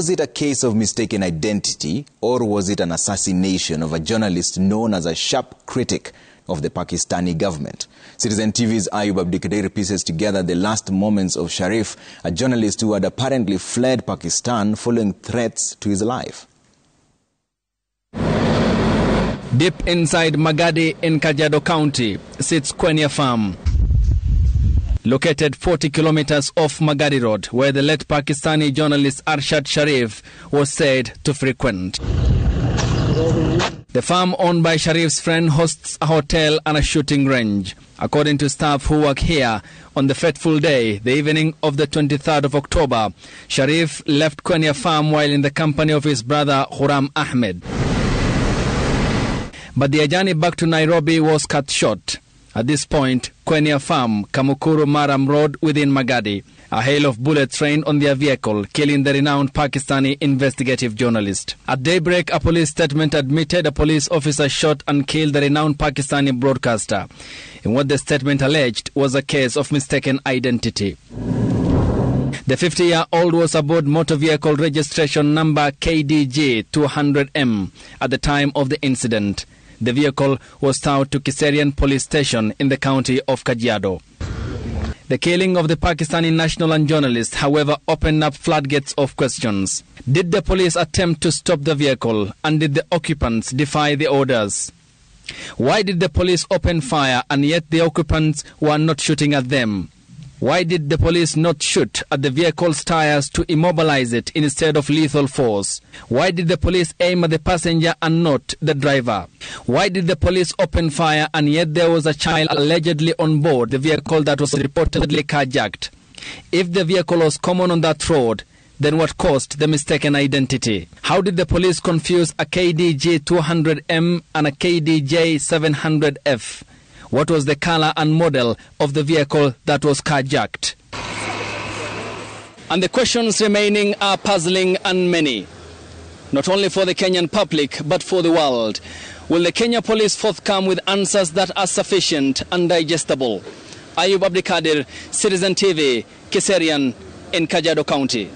Was it a case of mistaken identity or was it an assassination of a journalist known as a sharp critic of the Pakistani government? Citizen TV's Ayub Abdikadir pieces together the last moments of Sharif, a journalist who had apparently fled Pakistan following threats to his life. Deep inside Magadi in Kajado County sits Quenya Farm. Located 40 kilometers off Magadi Road, where the late Pakistani journalist Arshad Sharif was said to frequent. The farm owned by Sharif's friend hosts a hotel and a shooting range. According to staff who work here, on the fateful day, the evening of the 23rd of October, Sharif left Kwenia Farm while in the company of his brother Khurram Ahmed. But the journey back to Nairobi was cut short. At this point, Kwenia Farm, Kamukuru murram Road within Magadi, a hail of bullets rained on their vehicle, killing the renowned Pakistani investigative journalist. At daybreak, a police statement admitted a police officer shot and killed the renowned Pakistani broadcaster in what the statement alleged was a case of mistaken identity. The 50 year old was aboard motor vehicle registration number KDG 200M at the time of the incident. The vehicle was towed to Kiserian police station in the county of Kajiado. The killing of the Pakistani national and journalist, however, opened up floodgates of questions. Did the police attempt to stop the vehicle and did the occupants defy the orders? Why did the police open fire and yet the occupants were not shooting at them? Why did the police not shoot at the vehicle's tires to immobilize it instead of lethal force? Why did the police aim at the passenger and not the driver? Why did the police open fire and yet there was a child allegedly on board the vehicle that was reportedly carjacked? If the vehicle was common on that road, then what caused the mistaken identity? How did the police confuse a KDJ 200M and a KDJ 700F? What was the color and model of the vehicle that was carjacked? And the questions remaining are puzzling and many, not only for the Kenyan public but for the world. Will the Kenya police forthcome with answers that are sufficient and digestible? Ayub Abdikadir, Citizen TV, Kiserian in Kajiado County.